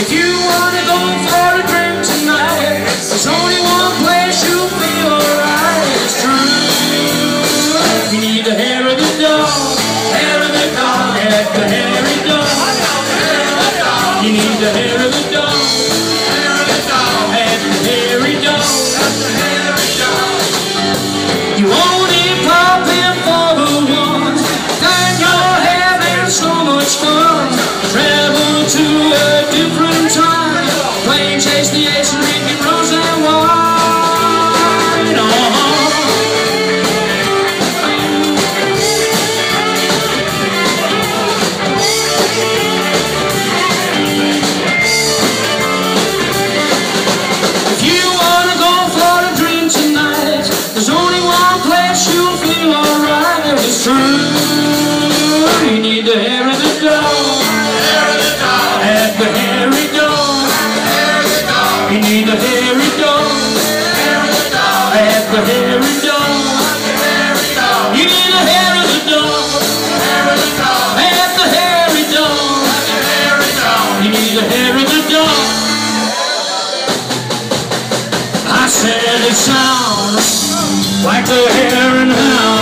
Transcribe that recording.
If you wanna go for a tonight, there's only one place you'll feel alright. It's true. You need the hair of the dog, hair of the dog, the. Hair of the dog. You need the hair of the dog, hair of the dog, the dog. You only the hair of the dog. At the hairy dog. You need the hairy dog. At the hairy dog. You need the hair of the dog. At the hairy dog. You need the hair of the dog. I said it sounds like the Hare and Hound.